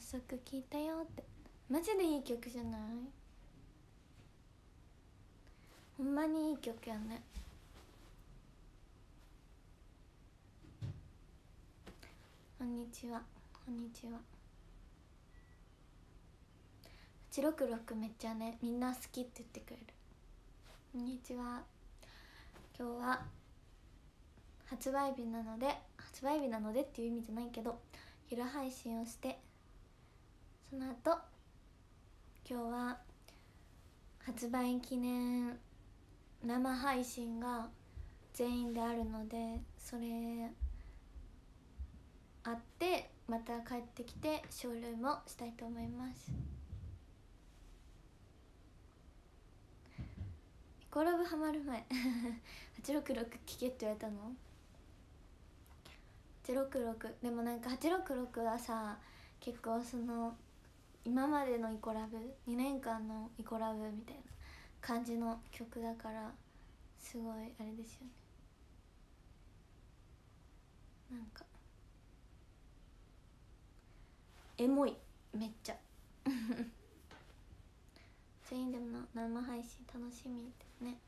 早速聞いたよって。マジでいい曲じゃない？ほんまにいい曲やね。こんにちは。こんにちは。866めっちゃねみんな好きって言ってくれる。こんにちは。今日は発売日なので発売日なのでっていう意味じゃないけど昼配信をしてその後今日は発売記念生配信が全員であるのでそれあってまた帰ってきてショールームをしたいと思います。イコラブハマる前。866聞けって言われたの？866でもなんか866はさ結構その今までのイコラブ2年間のイコラブみたいな感じの曲だからすごいあれですよね。なんか。エモい。めっちゃ。全員でも生配信楽しみってね。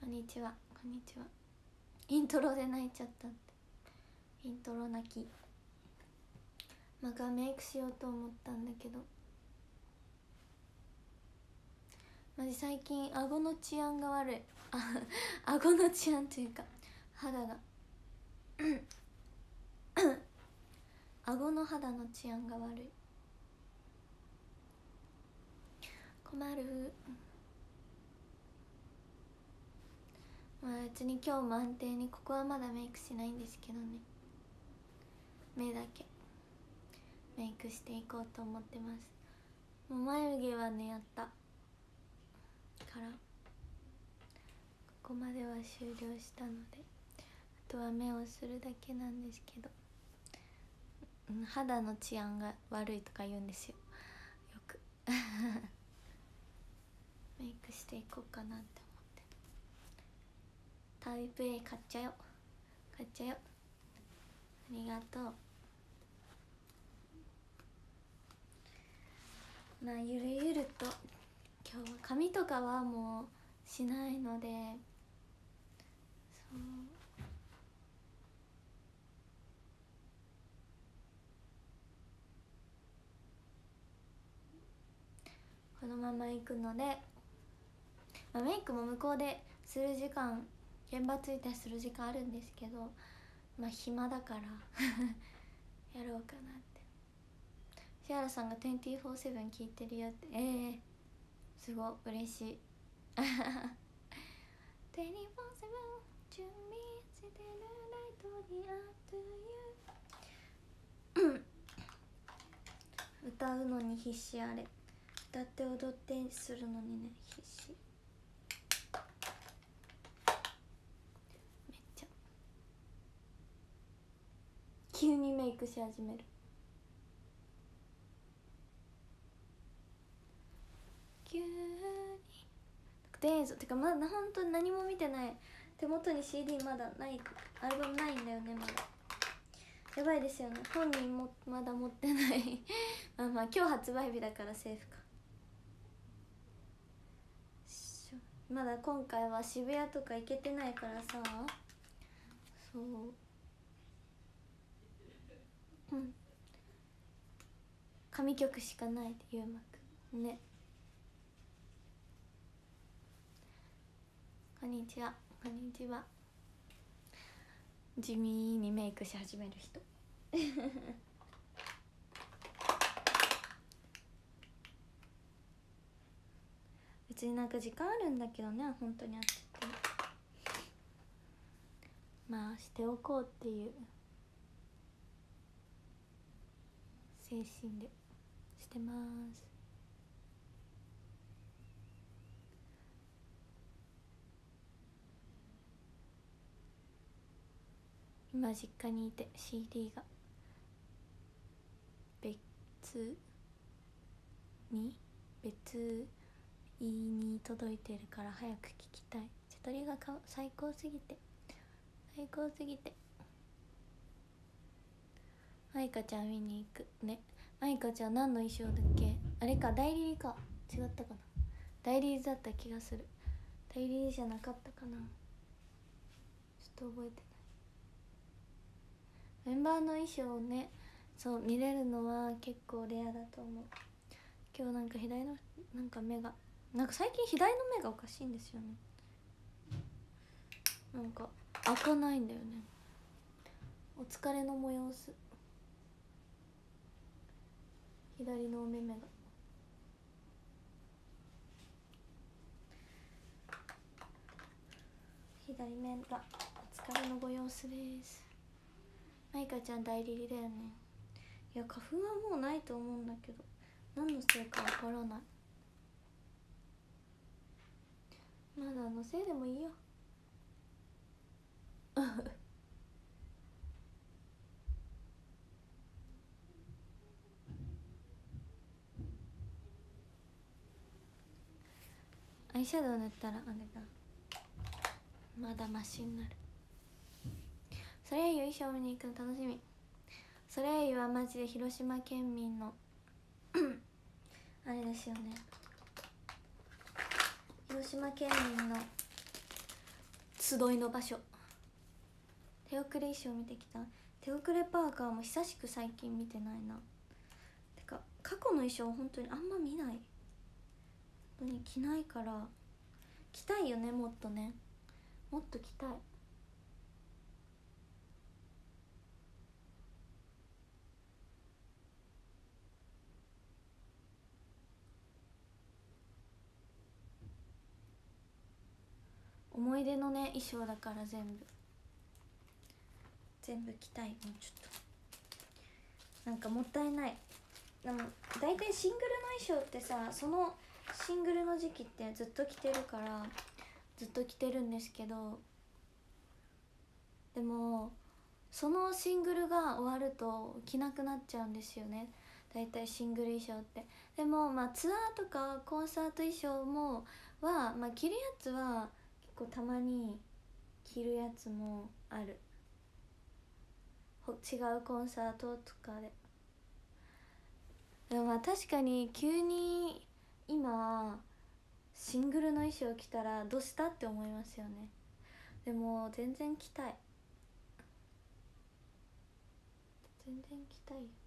こんにちは。こんにちは。イントロで泣いちゃったって。イントロ泣き。まあメイクしようと思ったんだけど。マジ最近顎の治安が悪い。あ顎の治安というか肌が。顎の肌の治安が悪い。困る。まあ別に今日も安定にここはまだメイクしないんですけどね。目だけ。メイクしていこうと思ってます。もう眉毛はねやった。からここまでは終了したのであとは目をするだけなんですけど肌の治安が悪いとか言うんですよ。よく。メイクしていこうかなって思って。タイプ A 買っちゃよ。買っちゃよ。ありがとう。まあゆるゆると。今日は髪とかはもうしないので。そう。このまま行くので、まあ、メイクも向こうでする時間現場着いたりする時間あるんですけど。まあ暇だから。やろうかな。ってシアラさんが247聞いてるよって。ええ。ー、すごい。嬉しい。24-7準備してるライトにあという。歌うのに必死あれ。歌って踊ってするのにね必死。めっちゃ。急にメイクし始める。急に。とりあえずてかまだ本当に何も見てない。手元に CD まだないアルバムないんだよねまだ。やばいですよね。本人もまだ持ってない。まあまあ今日発売日だからセーフかまだ今回は渋谷とか行けてないからさ。そう。うん。神曲しかないでゆうまく。ね。こんにちは。こんにちは。地味にメイクし始める人。別になんか時間あるんだけどね本当にあっちって。まあしておこうっていう。精神でしてます。今実家にいて CD が。別に別に届いてるから早く聞きたい。瀬戸りがか最高すぎて。最高すぎて。イカちゃん見に行く。ね。マイカちゃん何の衣装だっけ？あれか代理か。違ったかな。代理だった気がする。代理じゃなかったかな。ちょっと覚えて。メンバーの衣装をねそう見れるのは結構レアだと思う。今日なんか左のなんか目がなんか最近左の目がおかしいんですよね。なんか開かないんだよね。お疲れの催す。左のお目目が。左目がお疲れのご様子です。マイカちゃん代理だよね。いや花粉はもうないと思うんだけど。何のせいかわからない。まだのせいでもいいよ。アイシャドウ塗ったらあれだ。まだマシになるそれゆ衣装見に行くの楽しみ。それゆはマジで広島県民のあれですよね。広島県民の集いの場所。手遅れ衣装見てきた。手遅れパーカーも久しく最近見てないな。てか過去の衣装本当にあんま見ない。本当に着ないから。着たいよねもっとね。もっと着たい。思い出のね衣装だから全部。全部着たい。もうちょっと。なんかもったいない。でも大体シングルの衣装ってさそのシングルの時期ってずっと着てるからずっと着てるんですけどでもそのシングルが終わると着なくなっちゃうんですよね。大体シングル衣装って。でもまあツアーとかコンサート衣装もは、まあ、着るやつは構たまに着るやつもある。違うコンサートとかで。でもまあ確かに急に今シングルの衣装着たらどうしたって思いますよね。でも全然着たい。全然着たいよ。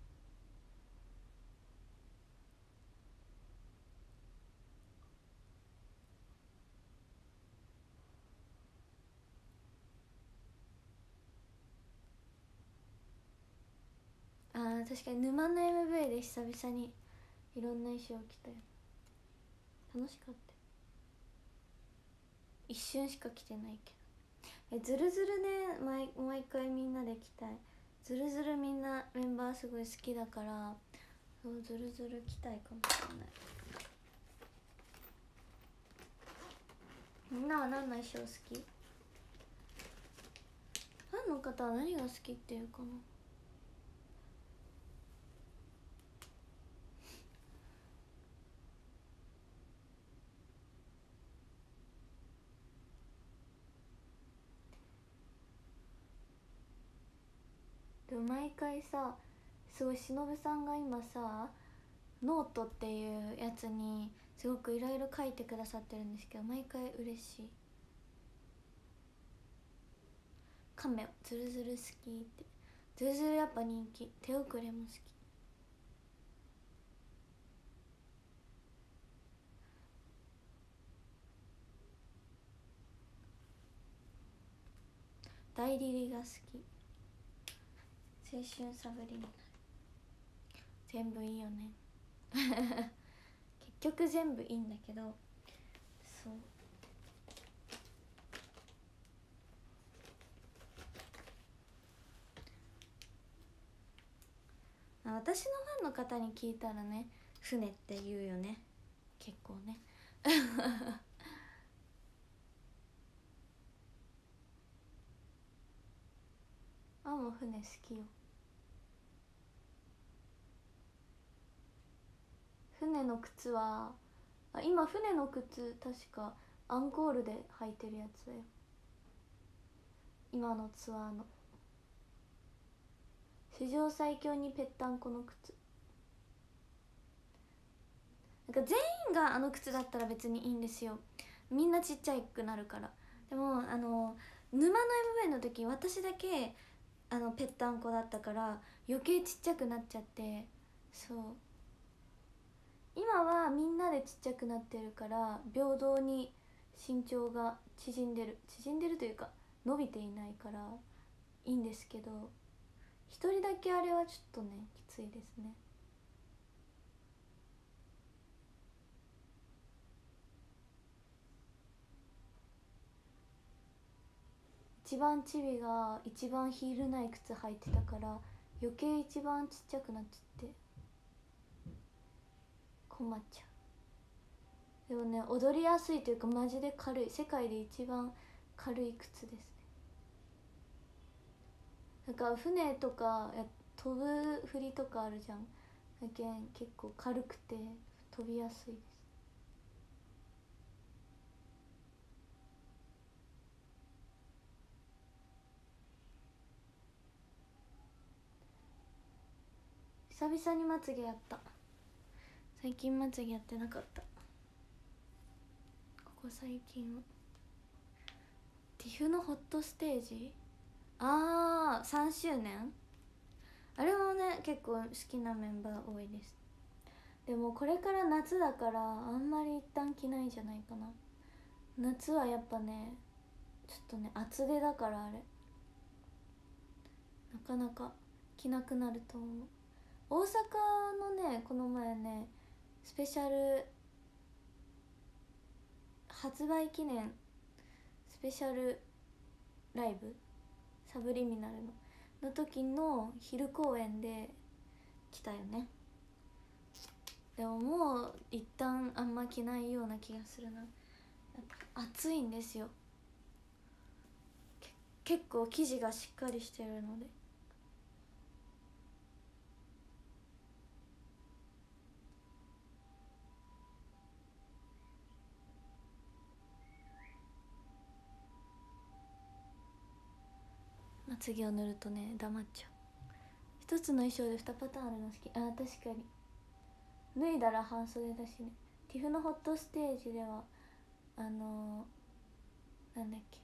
あー確かに。沼の MV で久々にいろんな衣装着たよ。楽しかった一瞬しか着てないけど。えずるずるね毎毎回みんなで着たい。ずるずるみんなメンバーすごい好きだからそうずるずる着たいかもしれない。みんなは何の衣装好き？ファンの方は何が好きっていうかな？でも毎回さすごいしのぶさんが今さノートっていうやつにすごくいろいろ書いてくださってるんですけど毎回嬉しい。カメオズルズル好きって。ズルズルやっぱ人気。手遅れも好き。大リリが好き。青春サブリミナル。全部いいよね。結局全部いいんだけどそう。あ私のファンの方に聞いたらね船って言うよね。結構ね。あもう船好きよ船の靴はあ今船の靴確かアンコールで履いてるやつだよ。今のツアーの。史上最強にぺったんこの靴。なんか全員があの靴だったら別にいいんですよ。みんなちっちゃくなるから。でもあの沼の MV の時私だけあのぺったんこだったから余計ちっちゃくなっちゃってそう。今はみんなでちっちゃくなってるから平等に身長が縮んでる。縮んでるというか伸びていないからいいんですけど一人だけあれはちょっとねきついですね。一番チビが一番ヒールない靴履いてたから余計一番ちっちゃくなっちゃって。困っちゃう。でもね踊りやすいというかマジで軽い。世界で一番軽い靴ですね。なんか船とかや飛ぶ振りとかあるじゃん。だけん結構軽くて飛びやすいです。久々にまつげやった。最近まつげやってなかった。ここ最近。はティフのホットステージ？ああ3周年？あれもね結構好きなメンバー多いです。でもこれから夏だからあんまり一旦着ないんじゃないかな。夏はやっぱねちょっとね厚手だからあれ。なかなか着なくなると思う。大阪のねこの前ねスペシャル発売記念スペシャルライブ？サブリミナルの？の時の昼公演で来たよね。でももう一旦あんま着ないような気がするな。暑いんですよ。結構生地がしっかりしてるので。まつげを塗るとね黙っちゃう。一つの衣装で2パターンあるの好き。あ確かに。脱いだら半袖だしね。ティフのホットステージではあのー、なんだっけ。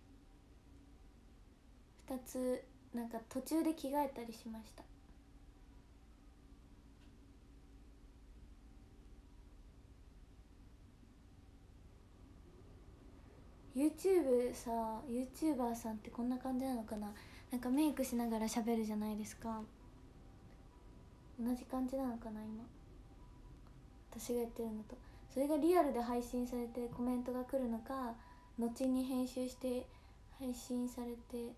2つなんか途中で着替えたりしました。YouTube さ YouTuber さんってこんな感じなのかな。なんかメイクしながら喋るじゃないですか。同じ感じなのかな今。私がやってるのと。それがリアルで配信されてコメントが来るのか後に編集して配信されて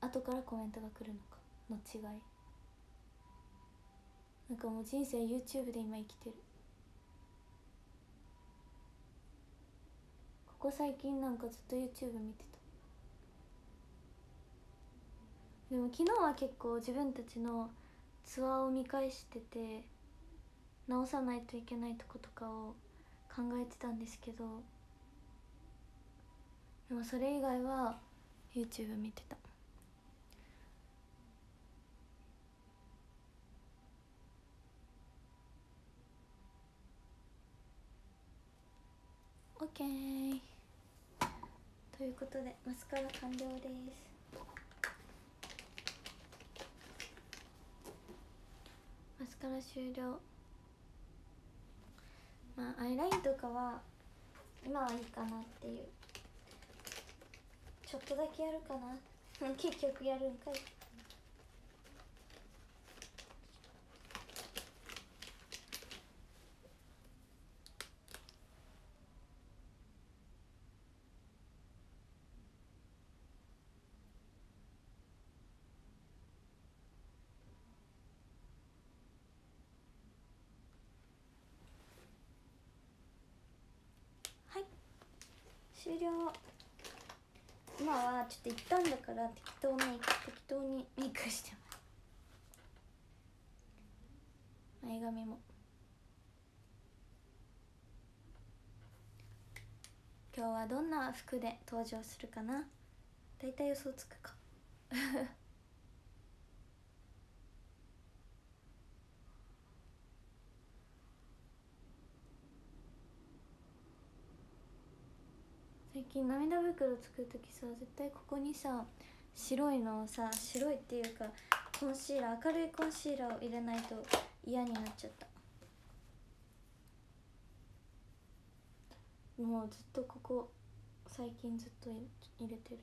後からコメントが来るのか。の違い。なんかもう人生 YouTube で今生きてる。ここ最近なんかずっと YouTube 見てた。でも昨日は結構自分たちのツアーを見返してて直さないといけないとことかを考えてたんですけどでもそれ以外は YouTube 見てた。オッケー。ということでマスカラ完了です。マスカラ終了。まあアイラインとかは今はいいかなっていう。ちょっとだけやるかな。結局やるんかい。終了。今はちょっと行ったんだから適当に適当にメイクしてます前髪も。今日はどんな服で登場するかな？大体予想つくか。近涙袋作る時さ絶対ここにさ白いのをさ白いっていうかコンシーラー明るいコンシーラーを入れないと嫌になっちゃった。もうずっとここ最近ずっと入れてる。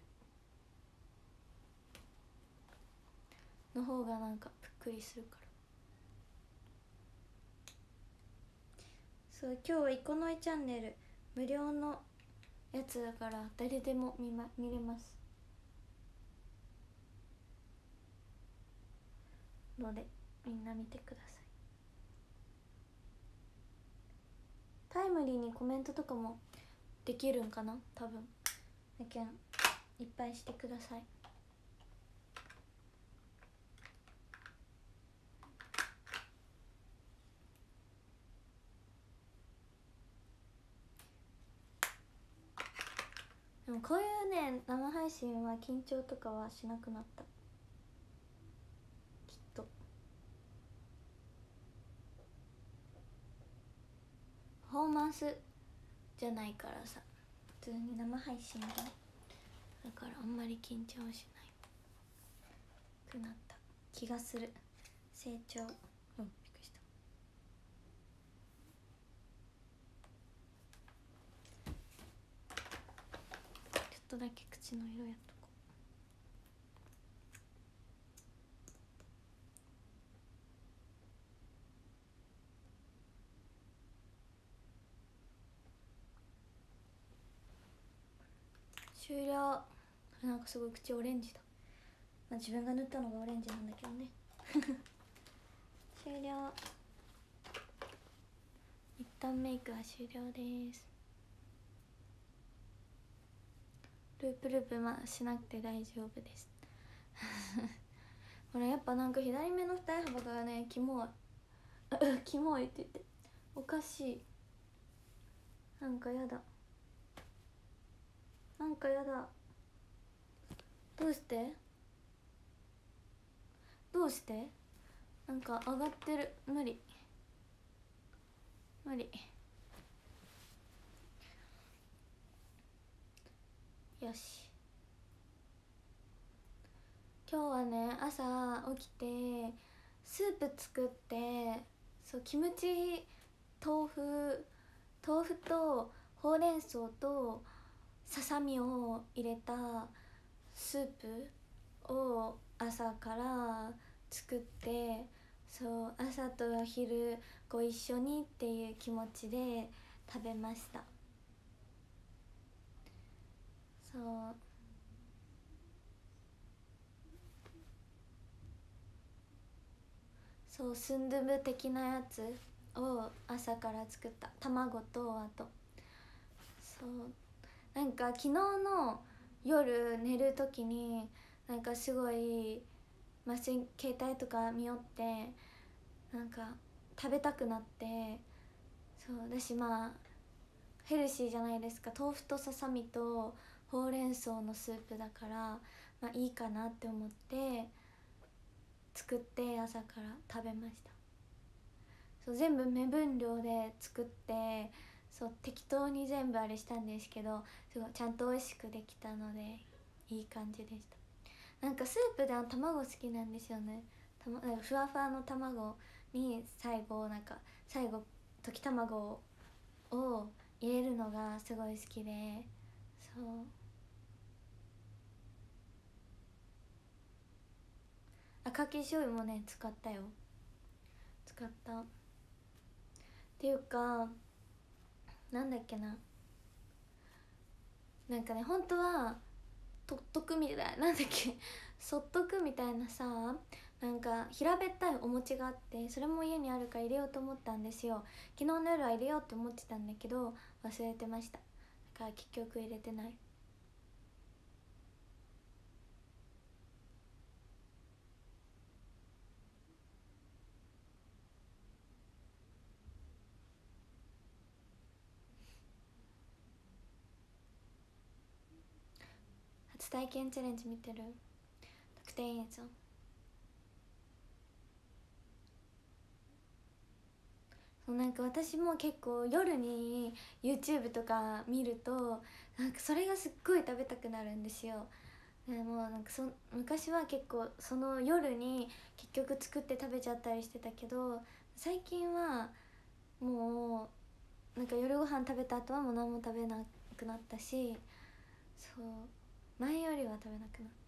の方がなんかぷっくりするから。そう今日は「いこのいチャンネル」無料のやつだから誰でも見,、ま、見れます。のでみんな見てください。タイムリーにコメントとかもできるんかな？多分。だけんいっぱいしてください。でもこういうね生配信は緊張とかはしなくなった。きっと。パフォーマンスじゃないからさ。普通に生配信だだからあんまり緊張しない。くなった。気がする。成長うんびっくりしたちょっとだけ口の色やっとこう。終了。なんかすごい口オレンジだ、まあ、自分が塗ったのがオレンジなんだけどね。終了。一旦メイクは終了です。ループループまあしなくて大丈夫ですほらやっぱなんか左目の二重幅がねキモいキモいって言っておかしいなんかやだなんかやだどうしてどうしてなんか上がってる無理無理よし。今日はね朝起きてスープ作ってそうキムチ豆腐豆腐とほうれん草とささみを入れたスープを朝から作ってそう朝と昼ご一緒にっていう気持ちで食べました。そうそうスンドゥブ的なやつを朝から作った卵とあと。そう。なんか昨日の夜寝る時になんかすごい、まあ、携帯とか見よってなんか食べたくなってそう。私まあヘルシーじゃないですか。豆腐とささみとほうれん草のスープだからまあいいかなって思って作って朝から食べました。そう全部目分量で作ってそう適当に全部あれしたんですけどすごいちゃんと美味しくできたのでいい感じでした。なんかスープで卵好きなんですよね。た、ま、なんかふわふわの卵に最後なんか最後溶き卵を入れるのがすごい好きでそう。赤き醤油もね使ったよ。使った。っていうかなんだっけな。なんかね本当はとっとくみたいな なんだっけ。そっとくみたいなさなんか平べったいお餅があってそれも家にあるから入れようと思ったんですよ。昨日の夜は入れようって思ってたんだけど忘れてました。だから結局入れてない。初体験チャレンジ見てる？特典映像。そうなんか私も結構夜に YouTube とか見るとなんかそれがすっごい食べたくなるんですよ。でもなんかそ昔は結構その夜に結局作って食べちゃったりしてたけど最近はもうなんか夜ご飯食べた後はもう何も食べなくなったしそう。前よりは食べなくなった。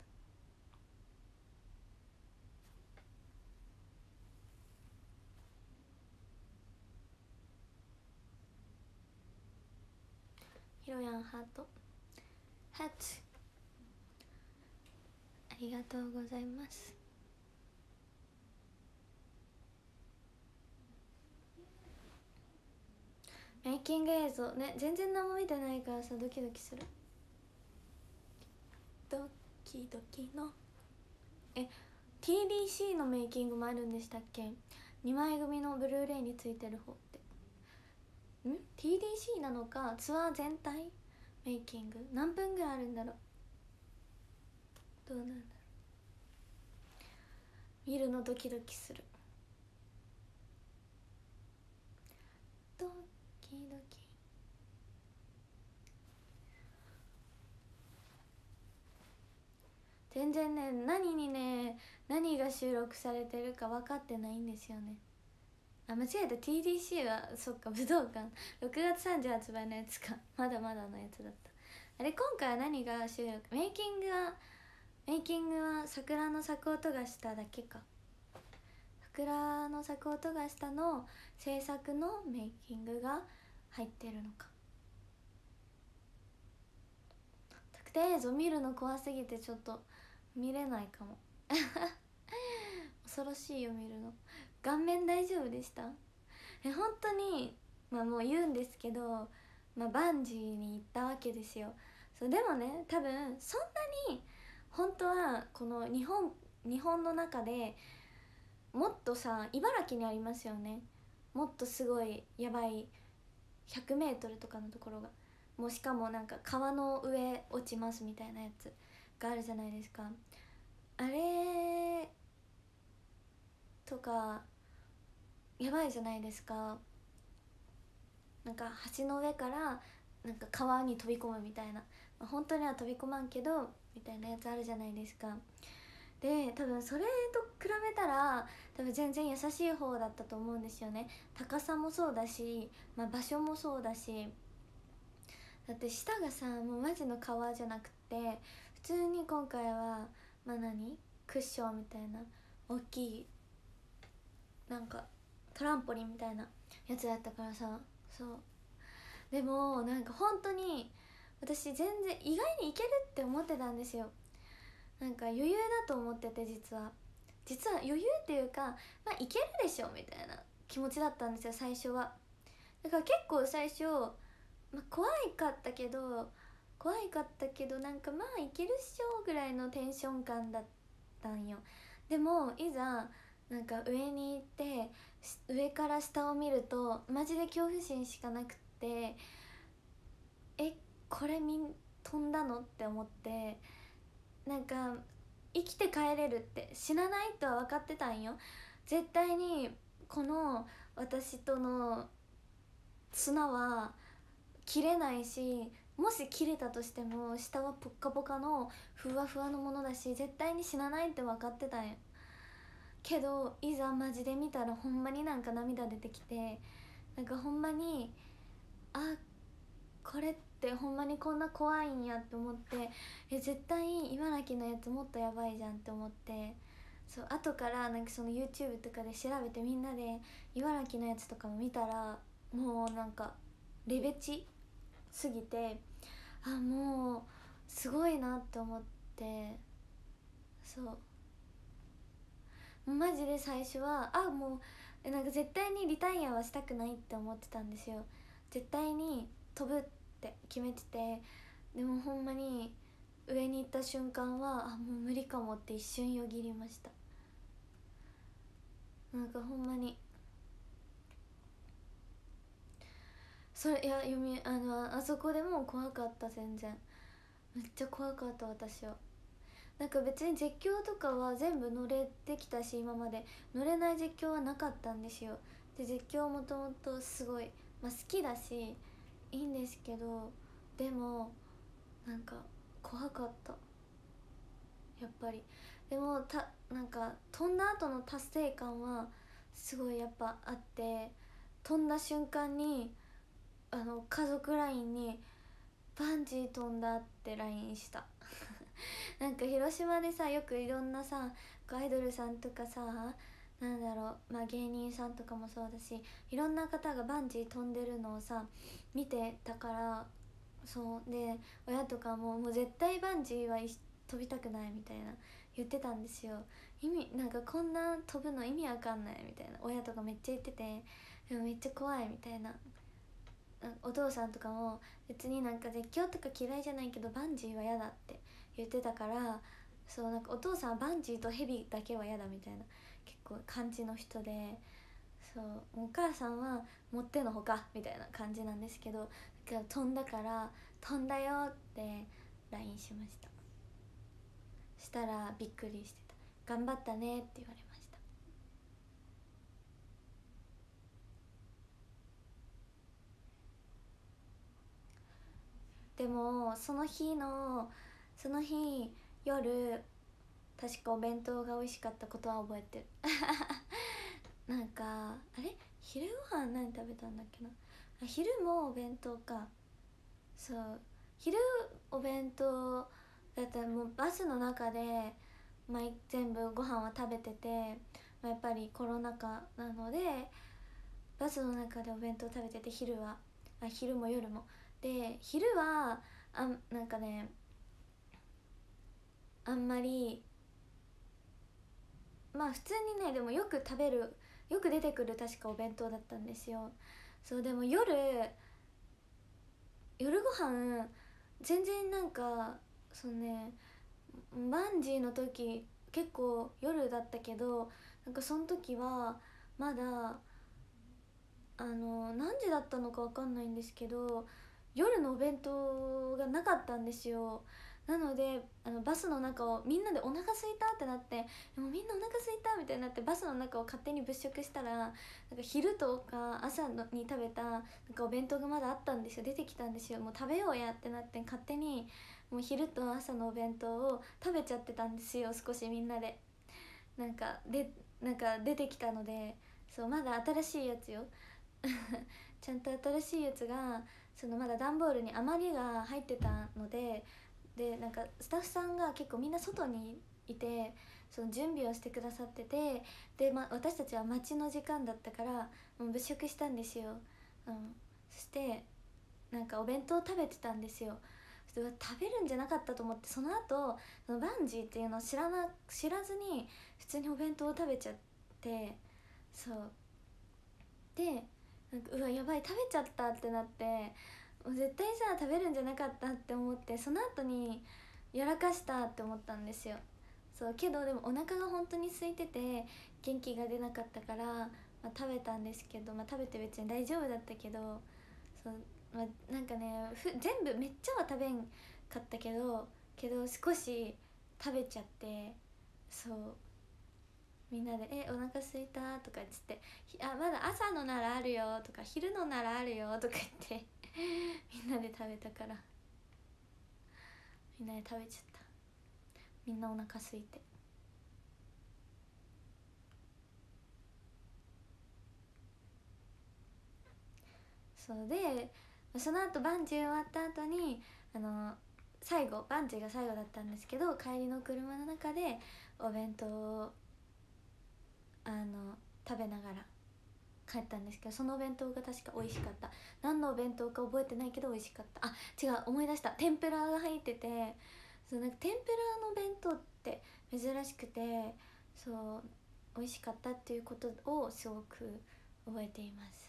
ひろやんハート。ハートありがとうございます。メイキング映像。ね全然何も見てないからさドキドキする。ドキドキの。え TDC のメイキングもあるんでしたっけ？2枚組のブルーレイについてる方って。ん？TDC なのかツアー全体メイキング？何分ぐらいあるんだろう？どうなんだろう？見るのドキドキする。ドキドキ全然ね何にね何が収録されてるか分かってないんですよね。あ間違えた。TDC はそっか武道館。6月3日発売のやつか。まだまだのやつだった。あれ今回は何が収録？メイキングはメイキングは桜の咲く音がしただけか。桜の咲く音がしたの制作のメイキングが入ってるのか。特定映像見るの怖すぎてちょっと見れないかも。恐ろしいよ見るの。顔面大丈夫でした？え本当にまあもう言うんですけど、まあ、バンジーに行ったわけですよ。そうでもね多分そんなに本当はこの日本日本の中でもっとさ茨城にありますよね。もっとすごいやばい 100m とかのところが。もうしかもなんか川の上落ちますみたいなやつ。があるじゃないですか。あれとかやばいじゃないですか。なんか橋の上からなんか川に飛び込むみたいな、まあ、本当には飛び込まんけどみたいなやつあるじゃないですか。で多分それと比べたら多分全然優しい方だったと思うんですよね。高さもそうだし、まあ、場所もそうだし。だって下がさもうマジの川じゃなくて通に今回はまあ何？クッションみたいな大きいなんかトランポリンみたいなやつだったからさ。そう。でもなんか本当に私全然意外にいけるって思ってたんですよ。なんか余裕だと思ってて実は。実は余裕っていうかまあいけるでしょみたいな気持ちだったんですよ最初は。だから結構最初、まあ、怖いかったけど怖いかったけどなんかまあいけるっしょぐらいのテンション感だったんよ。でもいざなんか上に行って上から下を見るとマジで恐怖心しかなくってえこれみん飛んだのって思ってなんか生きて帰れるって死なないとは分かってたんよ。絶対にこの私との砂は切れないしもし切れたとしても下はポッカポカのふわふわのものだし絶対に死なないって分かってたんよけどいざマジで見たらほんまになんか涙出てきてなんかほんまにあこれってほんまにこんな怖いんやって思ってえ絶対茨城のやつもっとやばいじゃんって思ってそう後からなんかその YouTube とかで調べてみんなで茨城のやつとかも見たらもうなんかレベチすぎてあもうすごいなって思ってそう。マジで最初はあもうなんか絶対にリタイアはしたくないって思ってたんですよ。絶対に飛ぶって決めててでもほんまに上に行った瞬間はあもう無理かもって一瞬よぎりました。なんかほんまにそれいや読みあのあそこでも怖かった全然。めっちゃ怖かった私は。なんか別に絶叫とかは全部乗れてきたし今まで。乗れない絶叫はなかったんですよ。で実況もともとすごい、まあ、好きだしいいんですけどでもなんか怖かった。やっぱり。でもたなんか飛んだ後の達成感はすごいやっぱあって飛んだ瞬間にあの家族 LINE に「バンジー飛んだ」って LINE した。なんか広島でさよくいろんなさアイドルさんとかさなんだろう、まあ、芸人さんとかもそうだしいろんな方がバンジー飛んでるのをさ見てたからそうで親とかももう絶対バンジーは飛びたくないみたいな言ってたんですよ。意味なんかこんな飛ぶの意味わかんないみたいな親とかめっちゃ言っててめっちゃ怖いみたいな。お父さんとかも別になんか絶叫とか嫌いじゃないけどバンジーは嫌だって言ってたからそうなんかお父さんはバンジーとヘビだけは嫌だみたいな結構感じの人でそうお母さんは持ってのほかみたいな感じなんですけどだから飛んだから飛んだよって LINE しました。したらびっくりしてた頑張ったねって言われましたでもその日のその日夜確かお弁当が美味しかったことは覚えてる。なんかあれ？昼ご飯何食べたんだっけな？あ昼もお弁当か。そう。昼お弁当だったらもうバスの中で、まあ、全部ご飯は食べてて、まあ、やっぱりコロナ禍なのでバスの中でお弁当食べてて昼は。あ昼も夜も。で昼はあなんかねあんまりまあ普通にねでもよく食べるよく出てくる確かお弁当だったんですよ。そうでも夜夜ご飯全然なんかそうねバンジーの時結構夜だったけどなんかその時はまだあの何時だったのか分かんないんですけど夜のお弁当がなかったんですよ。なのであのバスの中をみんなでお腹すいたってなってでもみんなお腹すいたみたいになってバスの中を勝手に物色したらなんか昼とか朝のに食べたなんかお弁当がまだあったんですよ。出てきたんですよ。もう食べようやってなって勝手にもう昼と朝のお弁当を食べちゃってたんですよ。少しみんなで。なんかでなんか出てきたのでそうまだ新しいやつよ。ちゃんと新しいやつがそのまだ段ボールに余りが入ってたのででなんかスタッフさんが結構みんな外にいてその準備をしてくださっててで、ま、私たちは待ちの時間だったからもう物色したんですよ、うん、そしてなんかお弁当食べてたんですよ。食べるんじゃなかったと思ってその後そのバンジーっていうのを知らな知らずに普通にお弁当を食べちゃってそう。でなんかうわやばい食べちゃったってなってもう絶対さ食べるんじゃなかったって思ってその後にやらかしたって思ったんですよ。そうけどでもお腹が本当に空いてて元気が出なかったから、まあ、食べたんですけど、まあ、食べて別に大丈夫だったけどそう、まあ、なんかね全部めっちゃは食べんかったけどけど少し食べちゃってそうみんなで「えお腹すいた?」とか言って「あまだ朝のならあるよ」とか「昼のならあるよ」とか言って みんなで食べたから。みんなで食べちゃった。みんなお腹空いて。そうでその後バンジー終わった後にあの最後バンジーが最後だったんですけど帰りの車の中でお弁当をあの食べながら帰ったんですけどそのお弁当が確か美味しかった。何のお弁当か覚えてないけど美味しかった。あ違う思い出した。天ぷらが入っててそうなんか天ぷらの弁当って珍しくてそう美味しかったっていうことをすごく覚えています。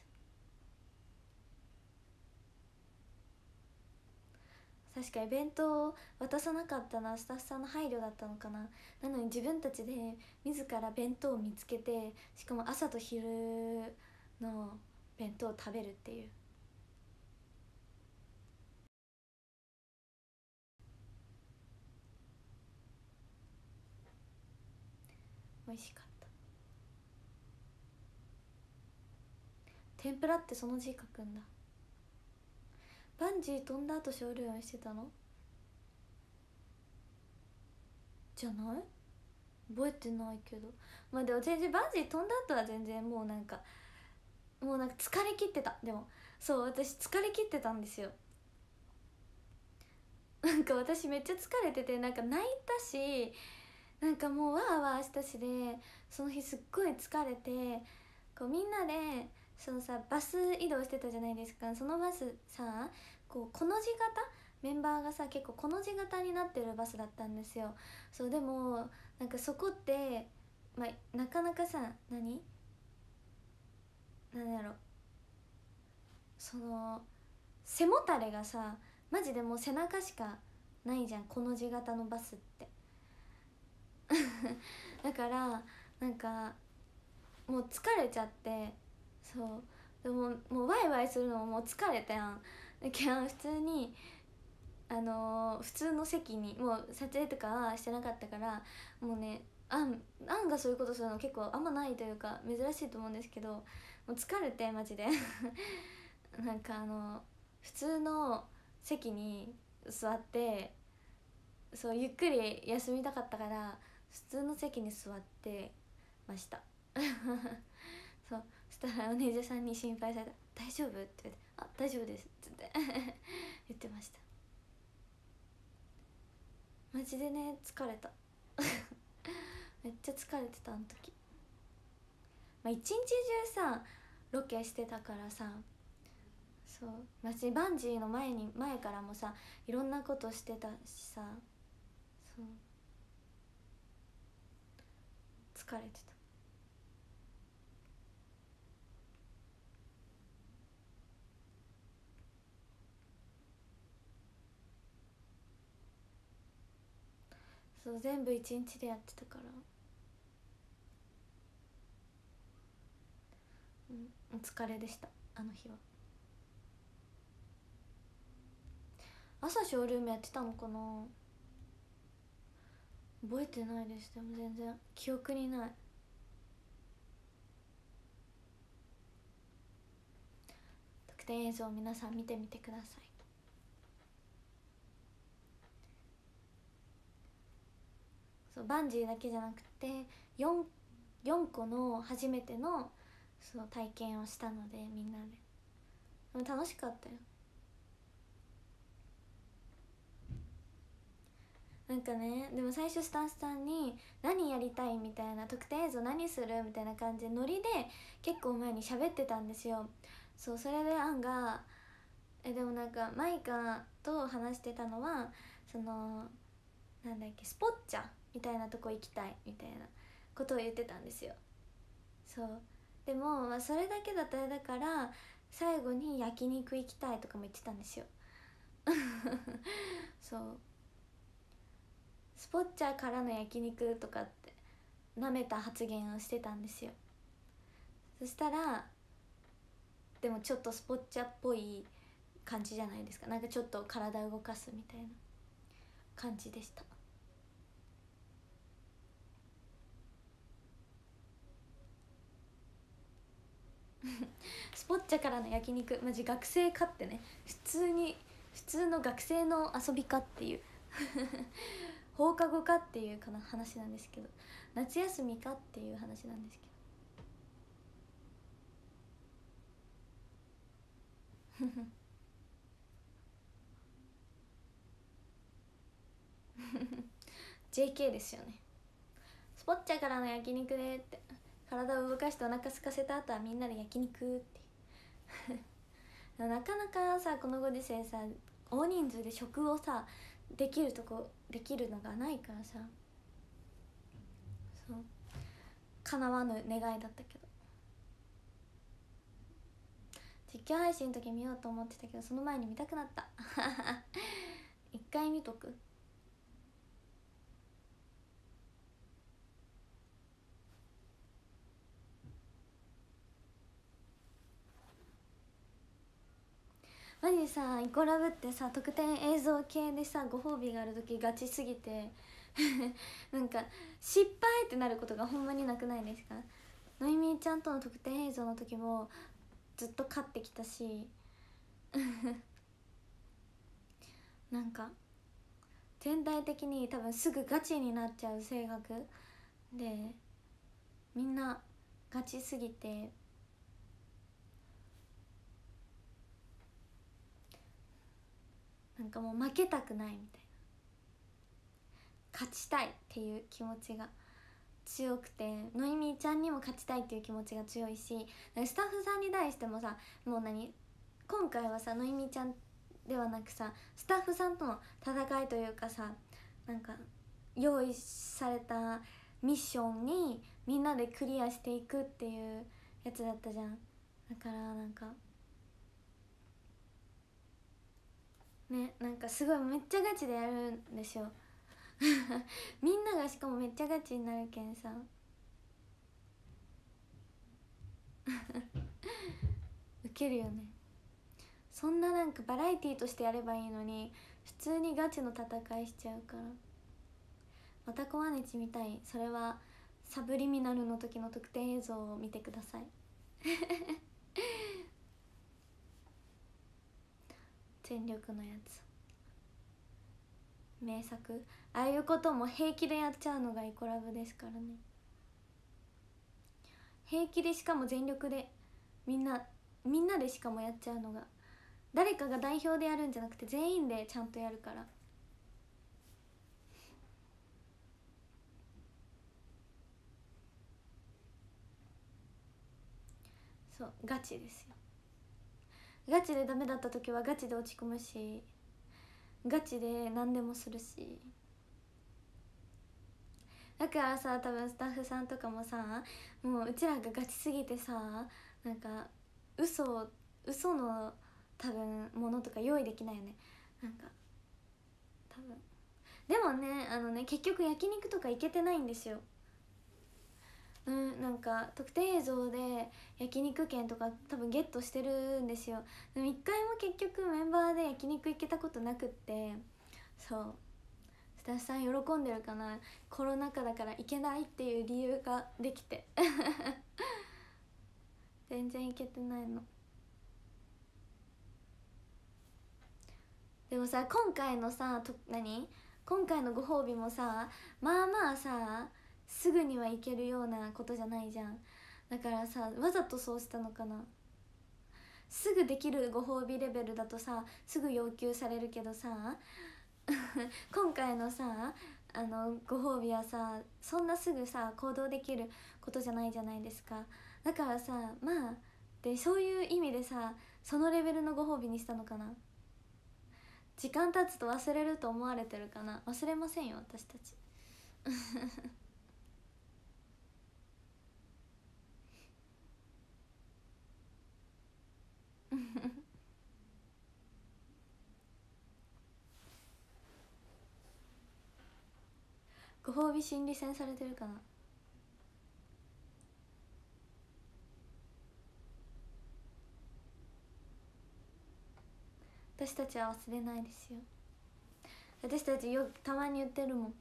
確かに弁当を渡さなかったのはスタッフさんの配慮だったのかな。なのに自分たちで自ら弁当を見つけてしかも朝と昼の弁当を食べるっていう。美味しかった。天ぷらってその字書くんだ。バンジー飛んだ後ショールームしてたの？じゃない？覚えてないけど。まあでも全然バンジー飛んだ後は全然もうなんかもうなんか疲れ切ってた。でもそう私疲れ切ってたんですよ。なんか私めっちゃ疲れててなんか泣いたしなんかもうわーわーしたしでその日すっごい疲れてこうみんなでそのさバス移動してたじゃないですか。そのバスさこうこの字型？メンバーがさ結構この字型になってるバスだったんですよ。そうでもなんかそこって、まあ、なかなかさ何？何やろその背もたれがさマジでもう背中しかないじゃんこの字型のバスって。だからなんかもう疲れちゃってそう。でももうワイワイするのももう疲れたやん。だけど普通にあのー、普通の席にもう撮影とかはしてなかったからもうねあんあんがそういうことするの結構あんまないというか珍しいと思うんですけどもう疲れてマジで。なんかあの普通の席に座ってそうゆっくり休みたかったから普通の席に座ってました。そしたらお姉ちゃんさんに心配された「大丈夫?」って言って「あ大丈夫です」って言って ました。マジでね疲れた。めっちゃ疲れてたあの時。まあ一日中さロケしてたからさそう。私バンジーの前に前からもさいろんなことしてたしさそう。疲れてた。そう全部一日でやってたから。うんお疲れでしたあの日は。朝ショールームやってたのかな？覚えてないです。でも全然記憶にない。特典映像皆さん見てみてください。そうバンジーだけじゃなくて 4, 4個の初めてのそう体験をしたのでみんなででも楽しかったよなんかねでも最初スタッフさんに「何やりたい?」みたいな「特典映像何する?」みたいな感じでノリで結構前に喋ってたんですよそうそれでアンがえでもなんかマイカと話してたのはそのなんだっけスポッチャみたいなとこ行きたいみたいなことを言ってたんですよ。そう。でも、まあ、それだけだったらだから最後に焼肉行きたいとかも言ってたんですよ。そう。スポッチャーからの焼肉とかってなめた発言をしてたんですよ。そしたらでもちょっとスポッチャっぽい感じじゃないですか。なんかちょっと体動かすみたいな感じでした。スポッチャからの焼肉マジ学生かってね普通に普通の学生の遊びかっていう 放課後かっていうかな話なんですけど夏休みかっていう話なんですけど。JK ですよね。スポッチャからの焼肉でって。体を動かしてお腹空かせた後はみんなで焼肉って。なかなかさこのご時世さ大人数で食をさできるとこできるのがないからさ。そう。叶わぬ願いだったけど。実況配信の時見ようと思ってたけどその前に見たくなった。一回見とく。マジさイコラブってさ特典映像系でさご褒美がある時ガチすぎて なんか失敗ってなることがほんまになくないですか？ノイミーちゃんとの特典映像の時もずっと勝ってきたし なんか全体的に多分すぐガチになっちゃう性格でみんなガチすぎてなんかもう負けたくないみたいな。勝ちたいっていう気持ちが強くてのいみちゃんにも勝ちたいっていう気持ちが強いしスタッフさんに対してもさもう何今回はさのいみちゃんではなくさスタッフさんとの戦いというかさなんか用意されたミッションにみんなでクリアしていくっていうやつだったじゃん。だからなんかねなんかすごいめっちゃガチでやるんですよ。みんながしかもめっちゃガチになるけんさ。ウケるよね。そんななんかバラエティーとしてやればいいのに普通にガチの戦いしちゃうから。またコアネチみたい。それはサブリミナルの時の特典映像を見てください。全力のやつ。名作。ああいうことも平気でやっちゃうのがイコラブですからね。平気でしかも全力でみんなみんなでしかもやっちゃうのが誰かが代表でやるんじゃなくて全員でちゃんとやるから。そうガチですよ。ガチでダメだった時はガチで落ち込むしガチで何でもするし。だからさ多分スタッフさんとかもさもううちらがガチすぎてさなんか嘘嘘の多分ものとか用意できないよね。なんか多分。でもねあのね結局焼肉とか行けてないんですよ。うんなんか特典映像で焼肉券とか多分ゲットしてるんですよ。でも一回も結局メンバーで焼肉行けたことなくってそう。スタッフさん喜んでるかな？コロナ禍だから行けないっていう理由ができて。全然行けてないの。でもさ今回のさと何？今回のご褒美もさまあまあさすぐにはいけるようなことじゃないじゃん。だからさわざとそうしたのかな。すぐできるご褒美レベルだとさすぐ要求されるけどさ 今回のさあのご褒美はさそんなすぐさ行動できることじゃないじゃないですか。だからさまあでそういう意味でさそのレベルのご褒美にしたのかな。時間経つと忘れると思われてるかな。忘れませんよ私たち。ご褒美心理戦されてるかな？私たちは忘れないですよ。私たちよたまに言ってるもん。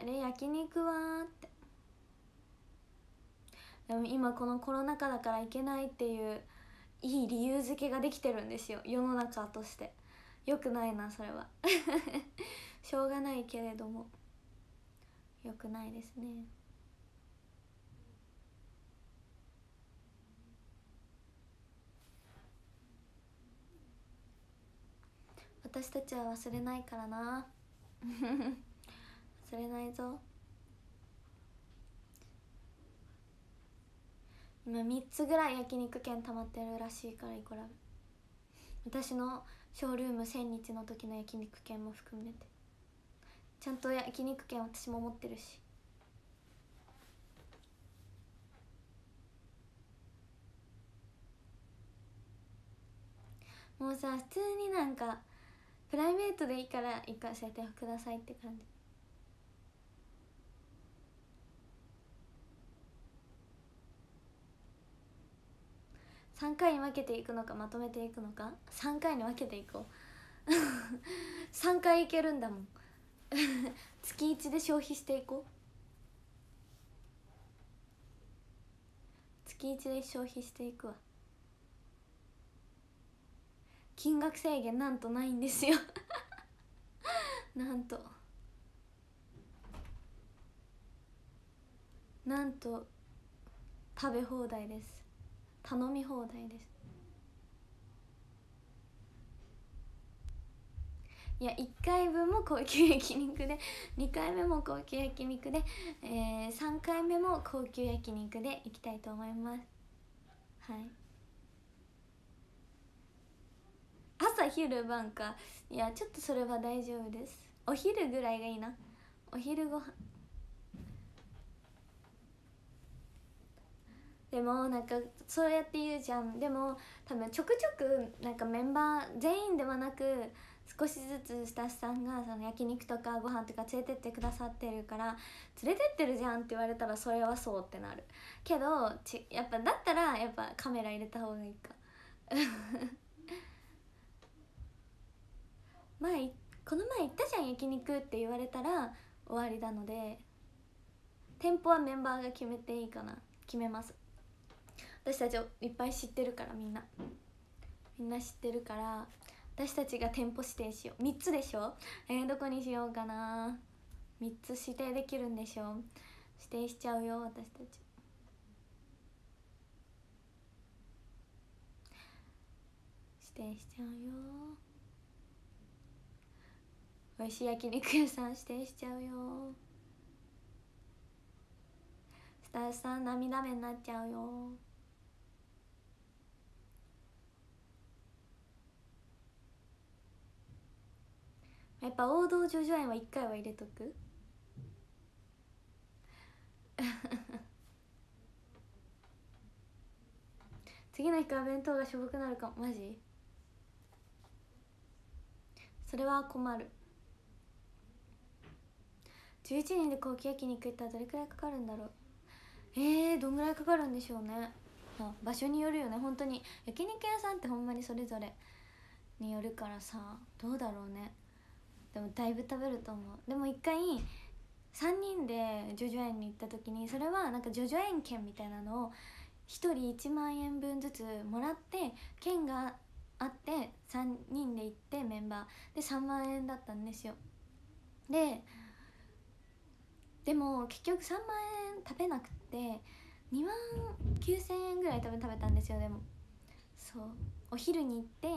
あれ焼肉はって。でも今このコロナ禍だから行けないっていういい理由付けができてるんですよ。世の中として。よくないなそれは。しょうがないけれども。よくないですね。私たちは忘れないからな。忘れないぞ。今3つぐらい焼肉券溜まってるらしいからイコラブ私のショールーム1000日の時の焼肉券も含めて。ちゃんと焼肉券私も持ってるし。もうさ普通になんかプライベートでいいから行かせてくださいって感じ。3回に分けていくのかまとめていくのか？3回に分けていこう。3回いけるんだもん。月1で消費していこう。月1で消費していくわ。金額制限なんとないんですよ。なんと。なんと食べ放題です。頼み放題です。いや1回分も高級焼肉で 2回目も高級焼肉で、えー、3回目も高級焼肉でいきたいと思います。はい。朝昼晩か。いやちょっとそれは大丈夫です。お昼ぐらいがいいな。お昼ご飯。でもなんかそうやって言うじゃん。でも多分ちょくちょくなんかメンバー全員ではなく少しずつスタッフさんがその焼肉とかご飯とか連れてってくださってるから連れてってるじゃんって言われたらそれはそうってなる。けどちやっぱだったらやっぱカメラ入れた方がいいか。前この前行ったじゃん焼肉って言われたら終わりなので店舗はメンバーが決めていいかな。決めます。私たちをいっぱい知ってるからみんな。みんな知ってるから私たちが店舗指定しよう。3つでしょ？えー、どこにしようかな？3つ指定できるんでしょ？指定しちゃうよ私たち。指定しちゃうよ。美味しい焼肉屋さん指定しちゃうよ。スタッフさん涙目になっちゃうよ。やっぱ王道叙々苑は1回は入れとく？次の日から弁当がしょぼくなるかも。マジ？それは困る。11人で高級焼肉行ったらどれくらいかかるんだろう？えー、どんぐらいかかるんでしょうね。場所によるよね。本当に焼肉屋さんってほんまにそれぞれによるからさどうだろうね。でもだいぶ食べると思う。でも一回3人で叙々苑に行った時にそれはなんか叙々苑券みたいなのを1人1万円分ずつもらって券があって3人で行ってメンバー。で3万円だったんですよ。ででも結局3万円食べなくて2万9,000円ぐらい多分食べたんですよでも。そう。お昼に行って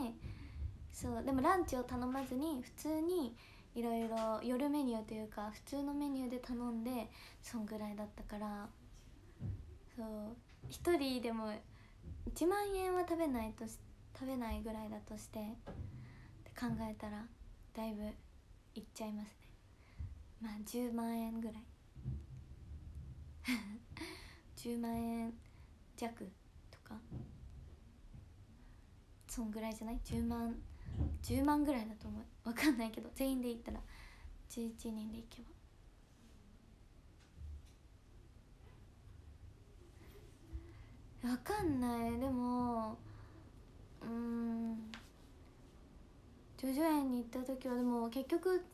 そう。でもランチを頼まずに普通にいろいろ夜メニューというか普通のメニューで頼んでそんぐらいだったから。そう。1人でも1万円は食べないと食べないぐらいだとしてて考えたらだいぶいっちゃいますね。まあ10万円ぐらい。10万円弱とか。そんぐらいじゃない？10万10万ぐらいだと思う。分かんないけど。全員で行ったら。11人で行けば。分かんない。でもうん。叙々苑に行った時はでも結局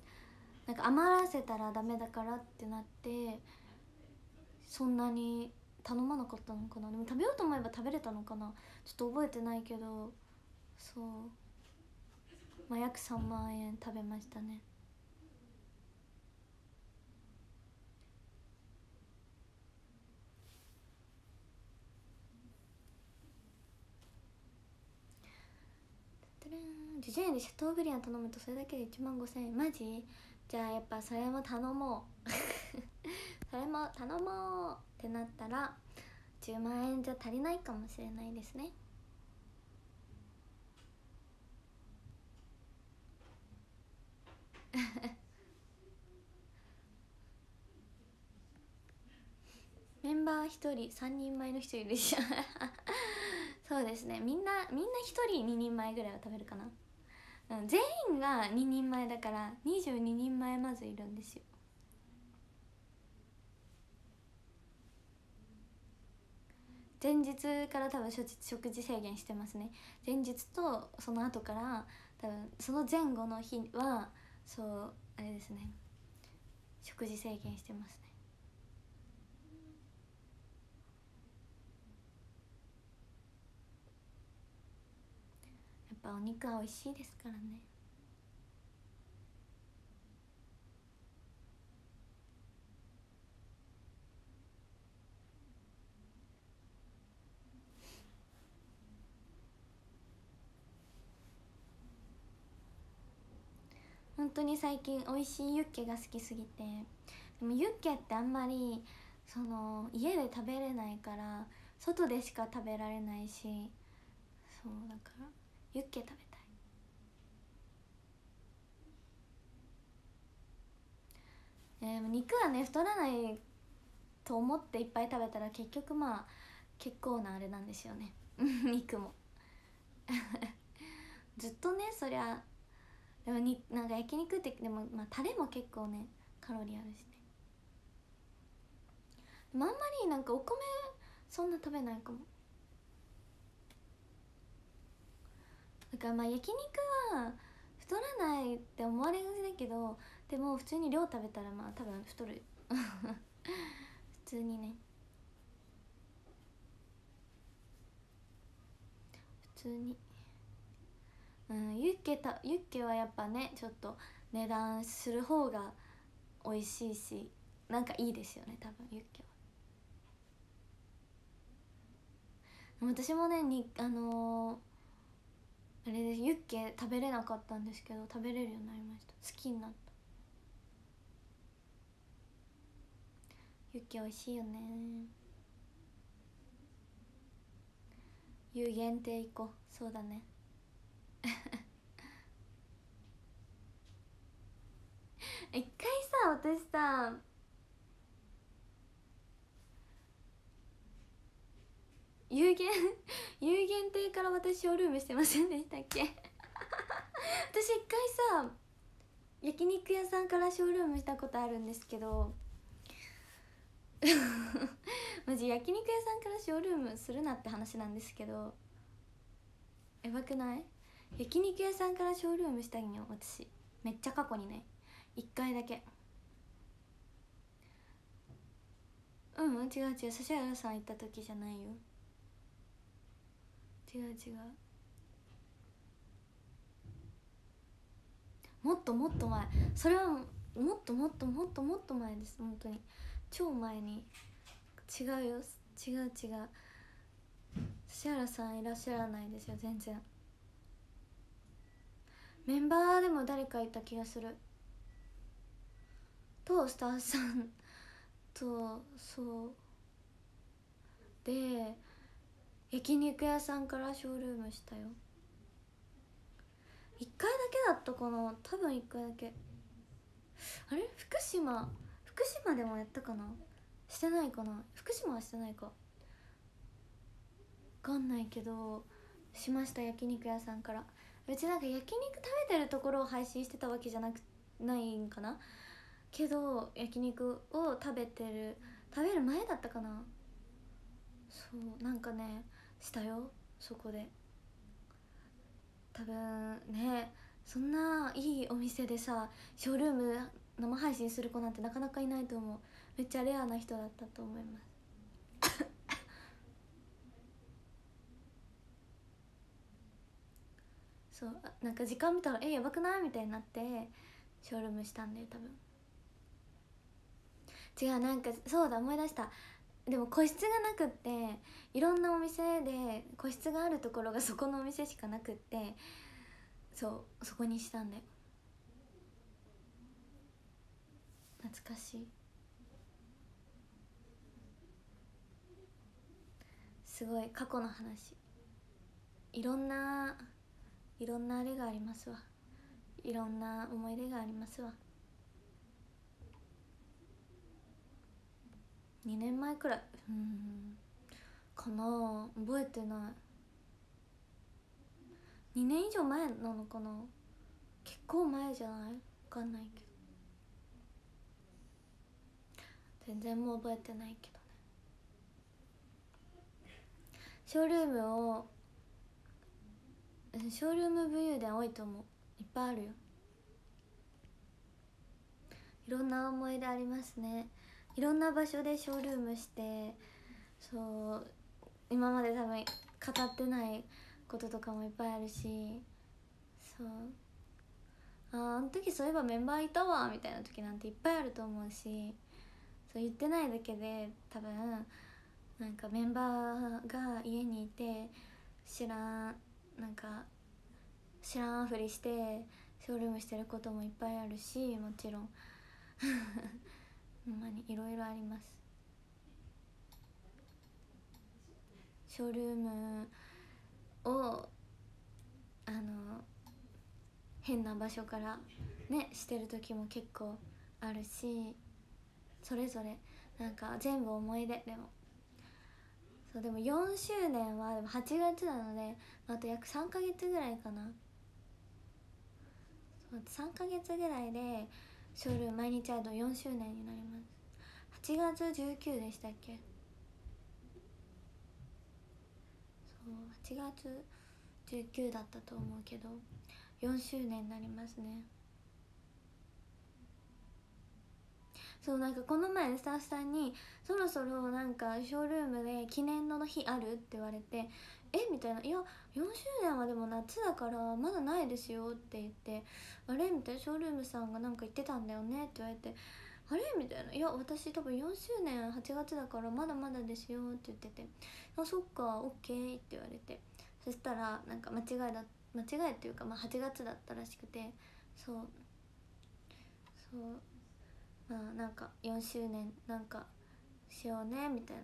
なんか余らせたらダメだからってなってそんなに頼まなかったのかな。でも食べようと思えば食べれたのかな。ちょっと覚えてないけど。そう。まあ約3万円食べましたね。10円でシャトーブリアン頼むとそれだけで1万5000円。マジ？じゃあやっぱそれも頼もう。それも頼もうってなったら10万円じゃ足りないかもしれないですね。メンバー1人3人前の人いるじゃんそうですね。みんなみんな1人2人前ぐらいは食べるかな、全員が2人前だから22人前まずいるんですよ。前日から多分食事制限してますね。前日とその後から多分その前後の日はそうあれですね。食事制限してますね。やっぱお肉は美味しいですからね。本当に最近美味しいユッケが好きすぎて。でもユッケってあんまりその家で食べれないから外でしか食べられないしそうだからユッケ食べたい。えー、肉はね太らないと思っていっぱい食べたら結局まあ結構なあれなんですよね。肉も。ずっとねそりゃでもになんか焼肉ってでもまあタレも結構ねカロリーあるしね。でもあんまりなんかお米そんな食べないかも。だからまあ焼肉は太らないって思われがちだけどでも普通に量食べたらまあ多分太る。普通にね。普通に。うんユッケたユッケはやっぱねちょっと値段する方が美味しいしなんかいいですよね多分ユッケは。私もねにあのー、あれですユッケ食べれなかったんですけど食べれるようになりました。好きになった。ユッケ美味しいよね。有限定行こう。そうだね。一回さ私さ有限 有限定から私ショールームしてませんでしたっけ？私一回さ焼肉屋さんからショールームしたことあるんですけどマジ焼肉屋さんからショールームするなって話なんですけどやばくない？焼肉屋さんからショールームしたいんよ私。めっちゃ過去にね1回だけ。うん違う違う。指原さん行った時じゃないよ。違う違う。もっともっと前。それはもっともっともっともっと前です。本当に。超前に。違うよ。違う違う。指原さんいらっしゃらないですよ全然。メンバーでも誰かいた気がする。とスタッフさんとそう。で焼肉屋さんからショールームしたよ。1回だけだったかな？多分1回だけ。あれ？福島？福島でもやったかな？してないかな？福島はしてないか。分かんないけどしました焼肉屋さんから。別になんか焼肉食べてるところを配信してたわけじゃなくないんかな？けど焼肉を食べてる食べる前だったかな？そうなんかねしたよ。そこで。多分ねそんないいお店でさショールーム生配信する子なんてなかなかいないと思う。めっちゃレアな人だったと思います。そうなんか時間見たら「えやばくない?」みたいになってショールームしたんだよ多分。違うなんかそうだ思い出した。でも個室がなくっていろんなお店で個室があるところがそこのお店しかなくってそうそこにしたんだよ。懐かしい。すごい過去の話。いろんないろんなあれがありますわ。いろんな思い出がありますわ。2年前くらい。うん。かな覚えてない。2年以上前なのかな。結構前じゃない？分かんないけど。全然もう覚えてないけどね。ショールームをショールーム武勇伝多いと思う。いっぱいあるよ。いろんな思い出ありますね。いろんな場所でショールームしてそう今まで多分語ってないこととかもいっぱいあるしそう。ああの時そういえばメンバーいたわみたいな時なんていっぱいあると思うしそう言ってないだけで多分なんかメンバーが家にいて知らんなんか知らんふりしてショールームしてることもいっぱいあるしもちろん。ほんまにいろいろあります。ショールームをあの変な場所からねしてる時も結構あるしそれぞれなんか全部思い出でもそうでも4周年はでも8月なのであと約3ヶ月ぐらいかな。そう3ヶ月ぐらいでショールーム毎日アイドル4周年になります。8月19でしたっけ？そう8月19だったと思うけど4周年になりますね。そうなんかこの前スタッフさんに「そろそろなんかショールームで記念の日ある?」って言われて「え？みたいな「いや4周年はでも夏だからまだないですよ」って言って「あれ?」みたいな「ショールームさんがなんか言ってたんだよね」って言われて「あれ?」みたいな「いや私多分4周年8月だからまだまだですよ」って言ってて「あそっか OK」って言われてそしたらなんか間違いだ間違いっていうか、まあ、8月だったらしくてそうそうまあなんか4周年なんかしようねみたいな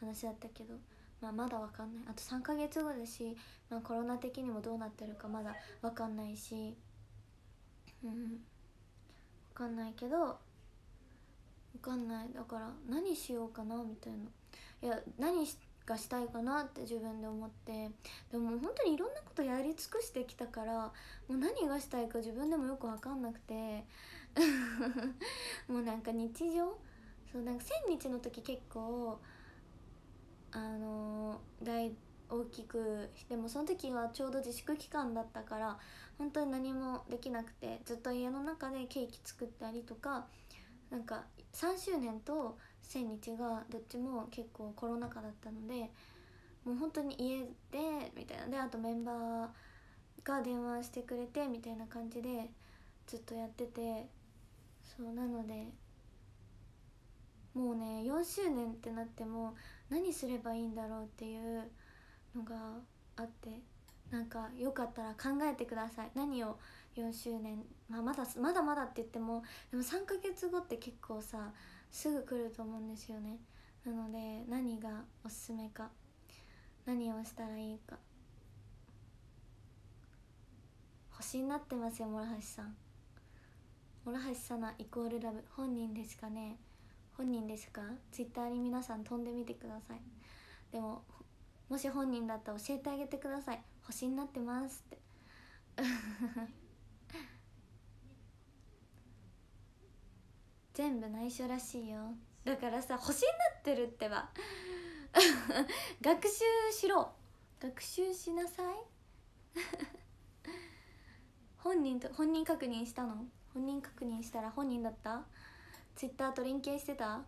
話だったけど、まあ、まだわかんない。あと3ヶ月後だし、まあ、コロナ的にもどうなってるかまだわかんないしうんわかんないけどわかんない。だから何しようかなみたいな。いや何がしたいかなって自分で思って。でも本当にいろんなことやり尽くしてきたからもう何がしたいか自分でもよく分かんなくて もうなんか日常？そうなんか1,000日の時結構あの大大きくでもその時はちょうど自粛期間だったから本当に何もできなくてずっと家の中でケーキ作ったりとかなんか3周年と1,000日がどっちも結構コロナ禍だったのでもう本当に家でみたいな。であとメンバーが電話してくれてみたいな感じでずっとやっててそうなのでもうね4周年ってなっても何すればいいんだろうっていうのがあってなんかよかったら考えてください。何を4周年、まあ、まだまだまだって言ってもでも3ヶ月後って結構さすぐ来ると思うんですよね。なので何がおすすめか何をしたらいいか。星になってますよ諸橋さん。諸橋さなイコールラブ。本人ですかね。本人ですか？ツイッターに皆さん飛んでみてください。でももし本人だったら教えてあげてください。星になってますって。全部内緒らしいよ。だからさ星になってるってば。学習しろ。学習しなさい。本人と本人確認したの？本人確認したら本人だった？ツイッターと連携してた？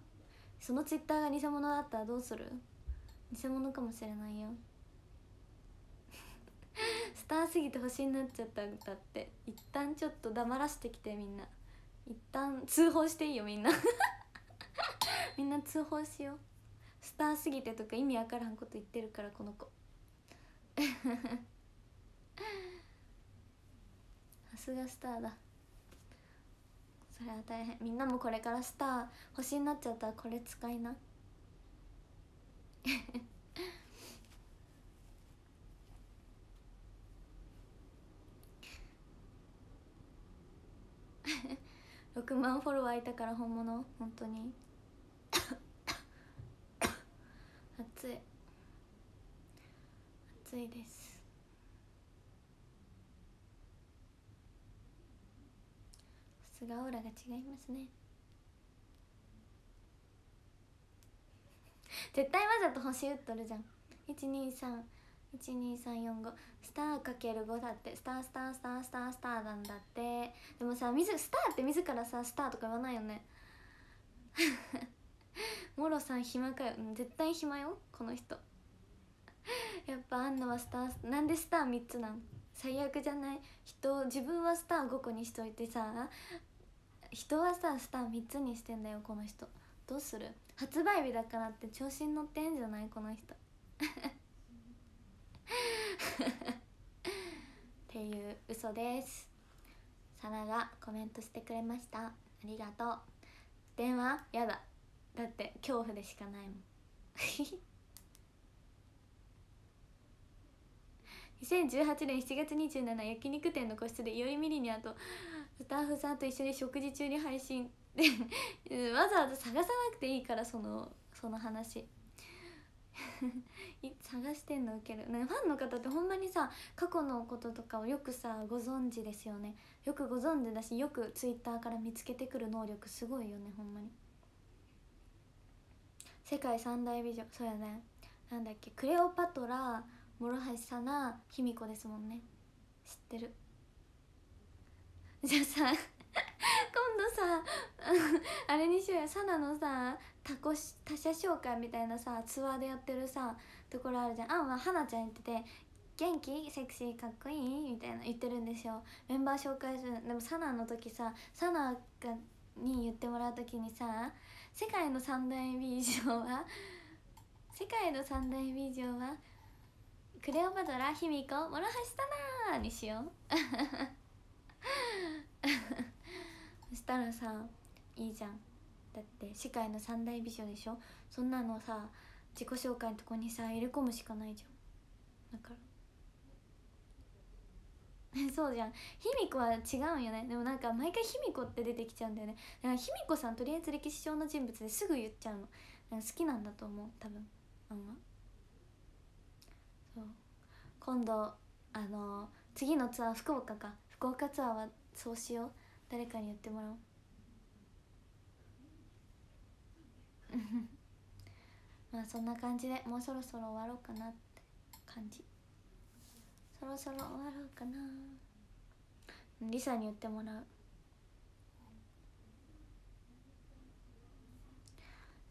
そのツイッターが偽物だったらどうする？偽物かもしれないよ。スターすぎて星になっちゃったんだって。一旦ちょっと黙らせてきてみんな。一旦通報していいよみんな。みんな通報しよう。スターすぎてとか意味わからんこと言ってるからこの子。さすがスターだ。それは大変。みんなもこれからスター星になっちゃったらこれ使いな。6万フォロワーいたから本物？本当に？暑い。暑いですさすがオーラが違いますね。絶対わざと星打っとるじゃん。123 12345スターかける5だって。スタースタースタースタースターなんだって。でもさ水スターって自らさスターとか言わないよね。もろさん暇かよ、絶対暇よ。この人。やっぱあんのはスターなんでスター3つなん？最悪じゃない？人自分はスター5個にしといてさ人はさスター3つにしてんだよこの人。どうする？発売日だからって調子に乗ってんじゃないこの人。っていう嘘です。サナがコメントしてくれました。ありがとう。電話やだ。だって恐怖でしかないもん。2018年7月27焼肉店の個室でいおりみりにあとスタッフさんと一緒に食事中に配信。で わざわざ探さなくていいからそのその話。探してんのウケる、ね、ファンの方ってほんまにさ過去のこととかをよくさご存知ですよね。よくご存知だしよくツイッターから見つけてくる能力すごいよねほんまに。世界三大美女そうやね。なんだっけクレオパトラ諸橋さな卑弥呼ですもんね。知ってる。じゃあさ 今度さ あれにしようよ。サナのさ他他者紹介みたいなさツアーでやってるさところあるじゃん。あんは花ちゃん言ってて元気？セクシー？かっこいい？みたいな言ってるんですよ。メンバー紹介するでもサナの時さサナがに言ってもらう時にさ世界の三大美女は世界の三大美女はクレオパトラ卑弥呼諸橋さなにしよう。そしたらさいいじゃん。だって世界の三大美女でしょ？そんなのさ自己紹介のとこにさ入れ込むしかないじゃん。だから。そうじゃん。卑弥呼は違うんよね。でもなんか毎回卑弥呼って出てきちゃうんだよね。だから卑弥呼さんとりあえず歴史上の人物ですぐ言っちゃうの。好きなんだと思う。多分。あんま。そう。今度あの次のツアー福岡か。福岡ツアーはそうしよう。誰かに言ってもらおう。まあそんな感じでもうそろそろ終わろうかなって感じ。そろそろ終わろうかな。リサに言ってもらう。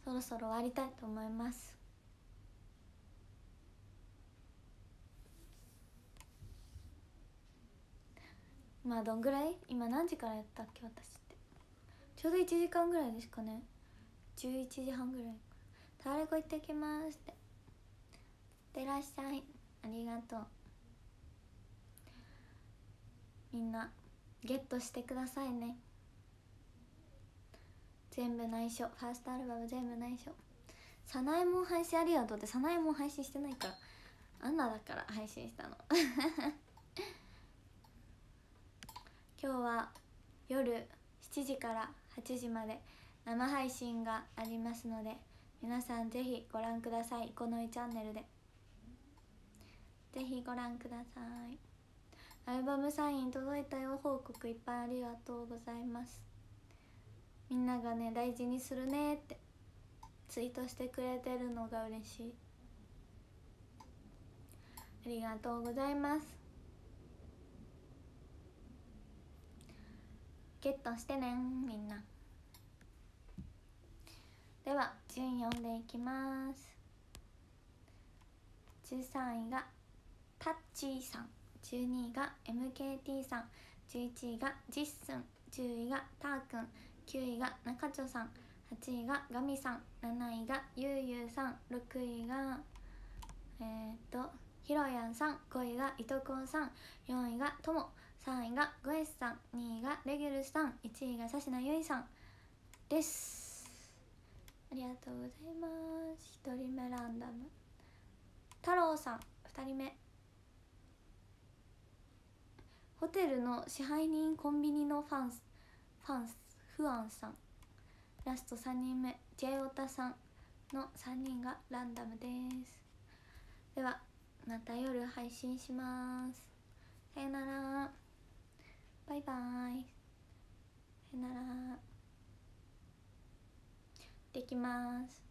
そろそろ終わりたいと思います。まあどんぐらい？今何時からやったっけ私って。ちょうど1時間ぐらいですかね。11時半ぐらい。タワレコ行ってきますって。いってらっしゃい。ありがとう。みんなゲットしてくださいね。全部内緒。ファーストアルバム全部内緒。サナエモン配信ありがとうって。サナエモン配信してないから。アンナだから配信したの。今日は夜7時から8時まで生配信がありますので皆さんぜひご覧ください。このいチャンネルで。ぜひご覧ください。アルバムサイン届いたよ報告いっぱいありがとうございます。みんながね大事にするねってツイートしてくれてるのが嬉しい。ありがとうございます。ゲットしてねみんな。では順読んでいきます。13位がタッチーさん。12位が MKT さん。11位がジッスン。10位がターくん9位が中条さん。8位がガミさん。7位がゆうゆうさん。6位がえー、っとひろやんさん。5位がいとこんさん。4位がとも3位がゴエスさん。2位がレギュルスさん。1位がさしなゆいさん。です。ありがとうございます。1人目ランダム。太郎さん。2人目。ホテルの支配人コンビニのファンスファンスフアンさん。ラスト3人目。ジェイオタさん。の3人がランダムです。ではまた夜配信します。さよなら。バイバイ。さよなら。できます。